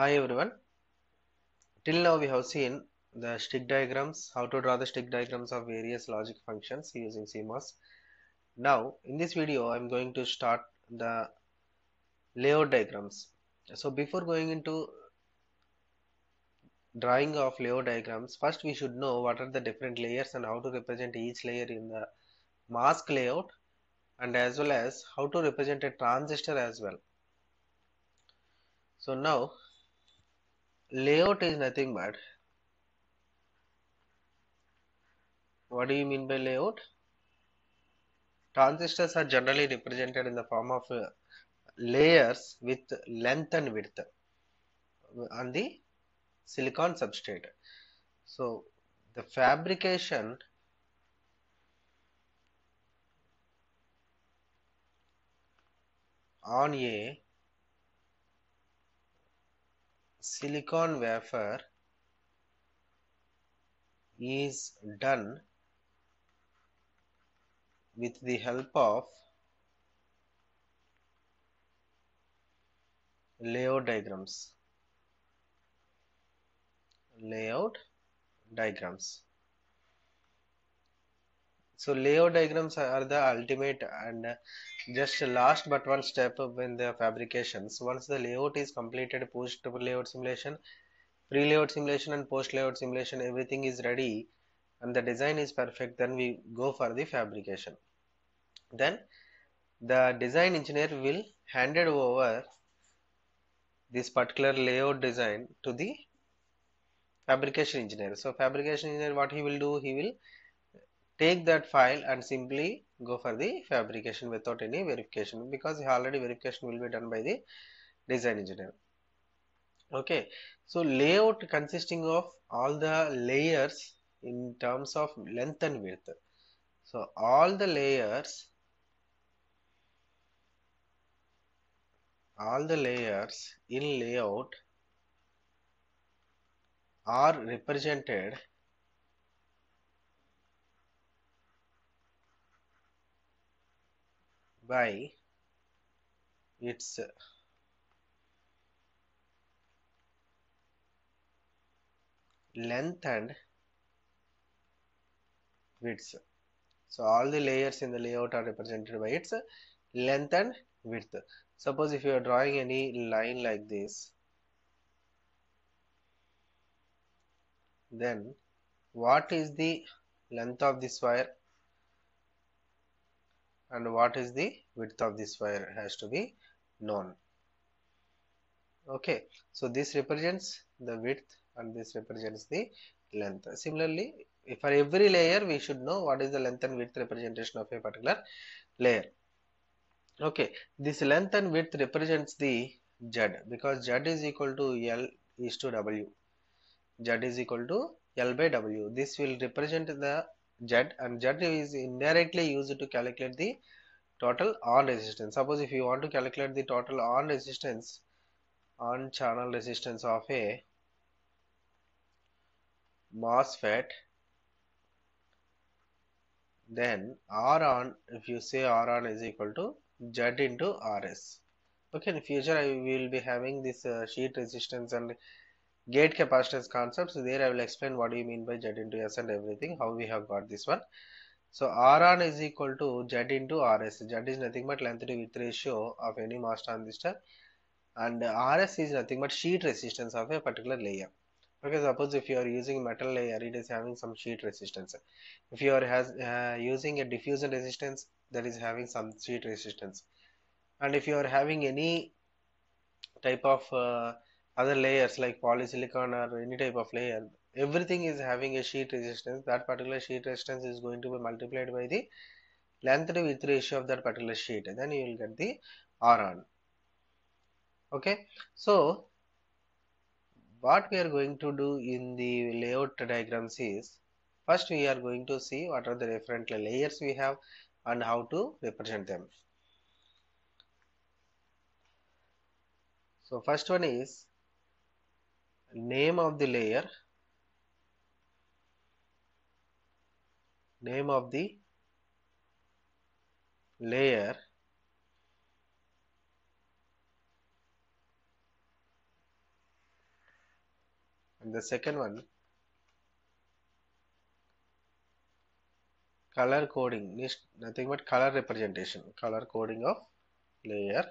Hi everyone. Till now we have seen the stick diagrams, how to draw the stick diagrams of various logic functions using CMOS. Now in this video I am going to start the layout diagrams. So before going into drawing of layout diagrams, first we should know what are the different layers and how to represent each layer in the mask layout and as well as how to represent a transistor as well. So now layout is nothing but. What do you mean by layout? Transistors are generally represented in the form of uh, layers with length and width on the silicon substrate. So the fabrication on a silicon wafer is done with the help of layout diagrams. Layout diagrams so layout diagrams are the ultimate and just last but one step in the fabrications. Once the layout is completed post layout simulation pre layout simulation and post layout simulation everything is ready and the design is perfect then we go for the fabrication. Then the design engineer will hand it over this particular layout design to the fabrication engineer. So fabrication engineer what he will do he will take that file and simply go for the fabrication without any verification because already verification will be done by the design engineer. Okay so layout consisting of all the layers in terms of length and width. So all the layers all the layers in layout are represented by its uh, length and width. So all the layers in the layout are represented by its length and width. Suppose if you are drawing any line like this then what is the length of this wire and what is the width of this wire has to be known? Okay so this represents the width and this represents the length. Similarly for every layer we should know what is the length and width representation of a particular layer. Okay this length and width represents the z because z is equal to l is to w. Z is equal to l by w. This will represent the z and z is indirectly used to calculate the total on resistance. Suppose if you want to calculate the total on resistance on channel resistance of a MOSFET then R on if you say R on is equal to Z into RS okay in future I will be having this uh, sheet resistance and gate capacitance concepts there I will explain what do you mean by Z into S and everything how we have got this one. So R on is equal to Z into RS. Z is nothing but length to width ratio of any MOS transistor. And RS is nothing but sheet resistance of a particular layer. Okay suppose if you are using metal layer it is having some sheet resistance. If you are has uh, using a diffusion resistance that is having some sheet resistance. And if you are having any type of uh, other layers like polysilicon or any type of layer everything is having a sheet resistance. That particular sheet resistance is going to be multiplied by the length to width ratio of that particular sheet. Then you will get the R on okay? So what we are going to do in the layout diagrams is first we are going to see what are the different layers we have and how to represent them. So first one is name of the layer. Name of the layer. And the second one. Color coding. Nothing but color representation. Color coding of layer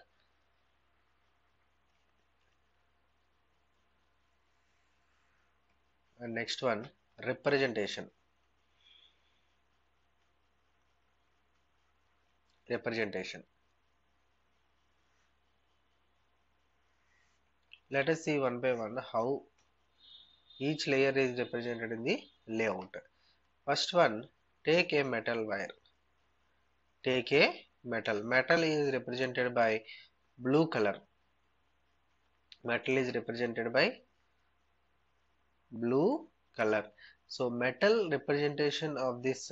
and next one representation. Representation. Let us see one by one how each layer is represented in the layout. First one take a metal wire. Take a metal. Metal is represented by blue color. Metal is represented by blue color. So metal representation of this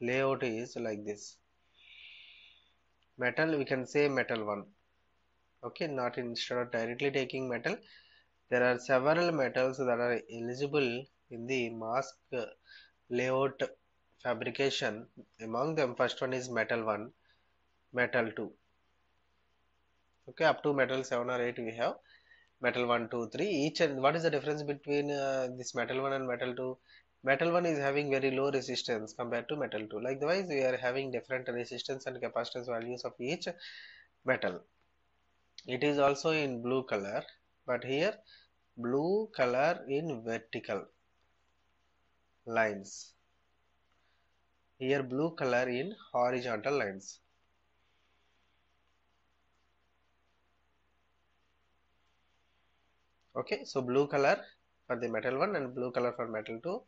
layout is like this. Metal we can say metal 1 okay not instead of directly taking metal there are several metals that are eligible in the mask layout fabrication. Among them first one is metal 1 metal 2 okay up to metal 7 or 8 we have. Metal 1 2 3 each and what is the difference between uh, this metal 1 and metal 2 metal 1 is having very low resistance compared to metal 2 likewise we are having different resistance and capacitance values of each metal. It is also in blue color but here blue color in vertical lines. Here blue color in horizontal lines okay so blue color for the metal one and blue color for metal two.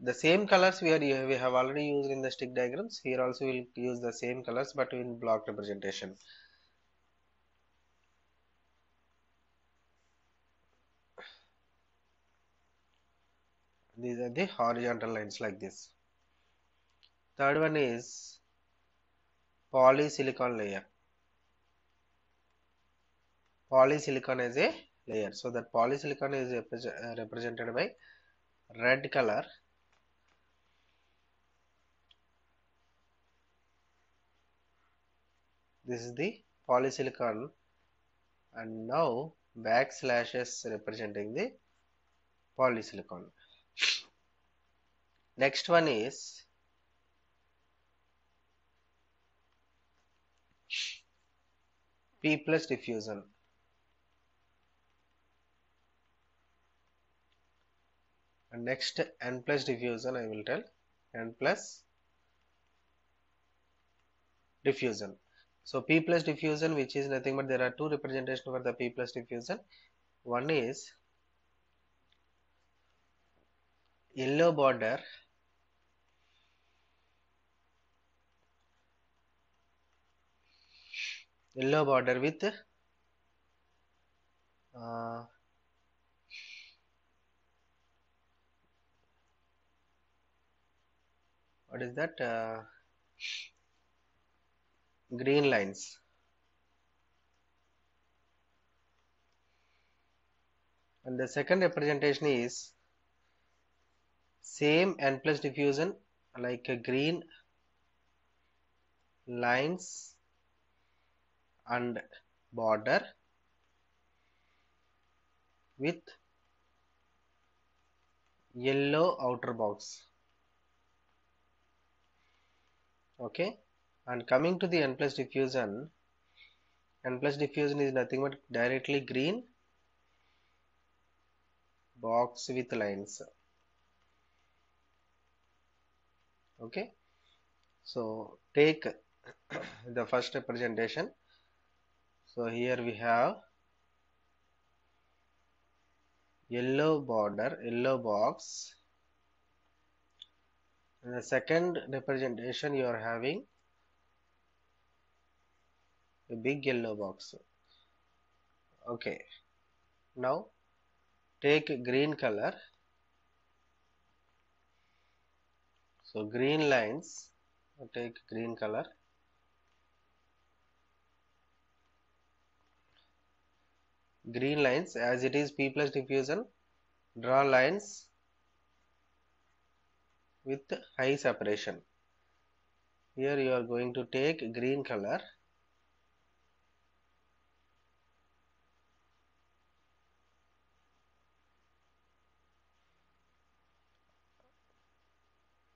The same colors we are we have already used in the stick diagrams. Here also we'll use the same colors but in block representation. These are the horizontal lines like this. Third one is polysilicon layer. Polysilicon is a layer. So that polysilicon is uh, represented by red color. This is the polysilicon. And now backslashes representing the polysilicon. Next one is p plus diffusion and next n plus diffusion I will tell. N plus diffusion. So p plus diffusion which is nothing but there are two representations for the p plus diffusion. One is yellow border yellow border with uh, what is that? Uh, green lines. And the second representation is same n plus diffusion like a green lines and border with yellow outer box okay? And coming to the n plus diffusion n plus diffusion is nothing but directly green box with lines. Okay? So take the first representation so here we have yellow border yellow box in the second representation you are having a big yellow box. Okay. Now take green color. So green lines. Take green color. Green lines as it is p plus diffusion draw lines with high separation. Here you are going to take green color.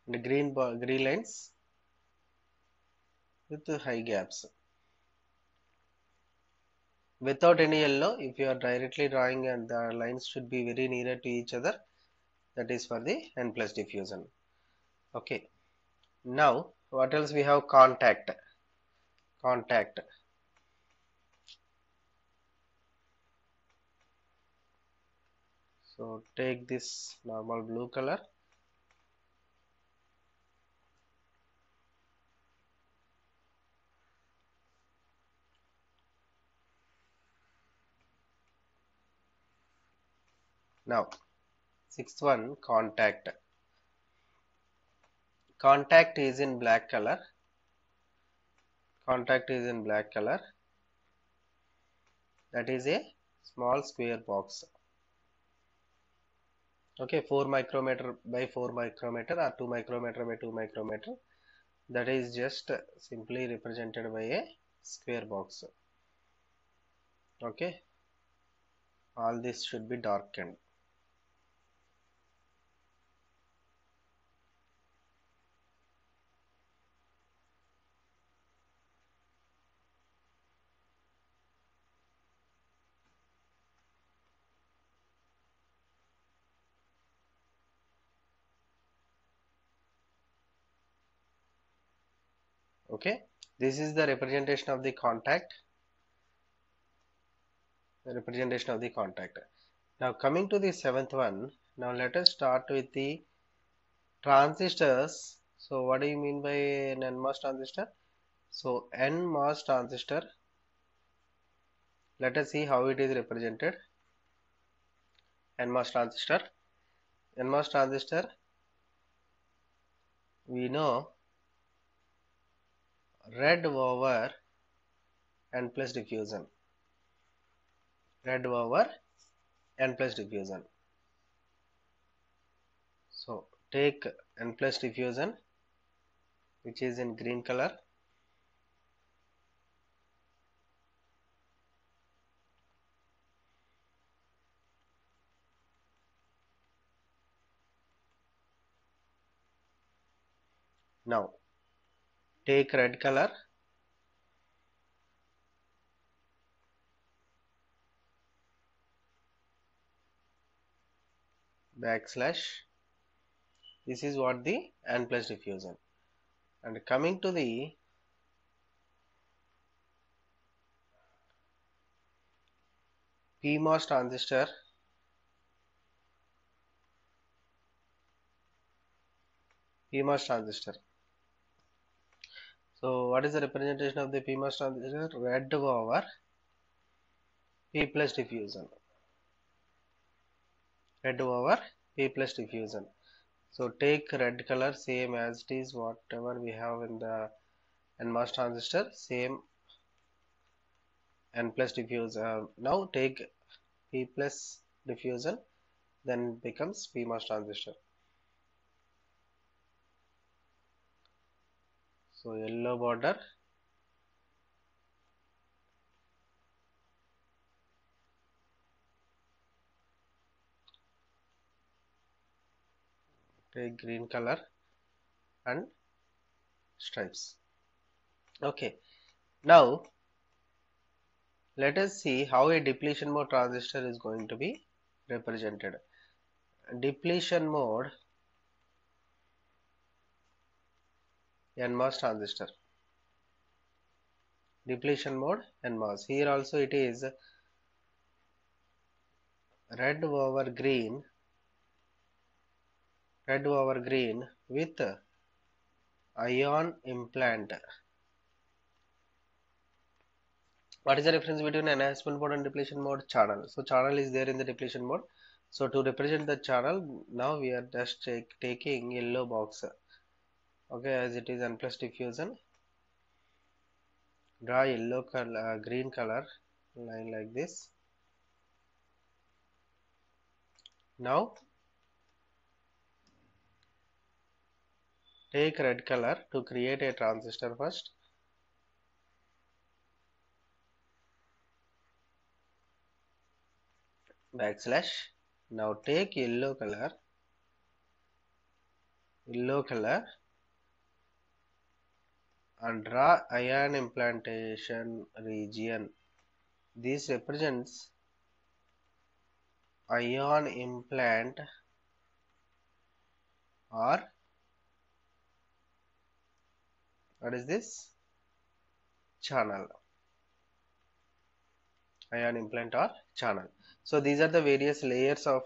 The green green lines with high gaps. Without any yellow if you are directly drawing and the lines should be very nearer to each other that is for the n plus diffusion okay. Now what else we have? Contact. Contact. So take this normal blue color. Now sixth one contact contact is in black color. Contact is in black color. That is a small square box. Okay 4 micrometer by 4 micrometer or 2 micrometer by 2 micrometer. That is just simply represented by a square box. Okay. All this should be darkened okay? This is the representation of the contact. The representation of the contact. Now coming to the seventh one now let us start with the transistors. So what do you mean by an NMOS transistor? So NMOS transistor let us see how it is represented. NMOS transistor. NMOS transistor we know red over n plus diffusion. Red over n plus diffusion. So take n plus diffusion which is in green color. Now take red color. Backslash. This is what the n plus diffusion. And coming to the PMOS transistor. PMOS transistor so what is the representation of the PMOS transistor? Red over P plus diffusion. Red over P plus diffusion. So take red color same as it is whatever we have in the NMOS transistor same N plus diffusion. Uh, now take P plus diffusion then becomes PMOS transistor. So yellow border. Take green color and stripes. Okay. Now let us see how a depletion mode transistor is going to be represented. Depletion mode NMOS transistor. Depletion mode NMOS here also it is red over green red over green with ion implant. What is the difference between enhancement mode and depletion mode channel? So channel is there in the depletion mode. So to represent the channel now we are just take, taking yellow box okay as it is n plus diffusion. Draw yellow color uh, green color line like this. Now take red color to create a transistor first. Backslash. Now take yellow color yellow color and draw ion implantation region. This represents ion implant or what is this? Channel. Ion implant or channel. So these are the various layers of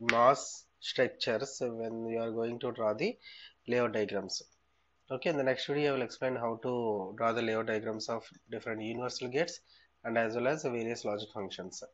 MOS structures when you are going to draw the layout diagrams okay in the next video I will explain how to draw the layout diagrams of different universal gates and as well as the various logic functions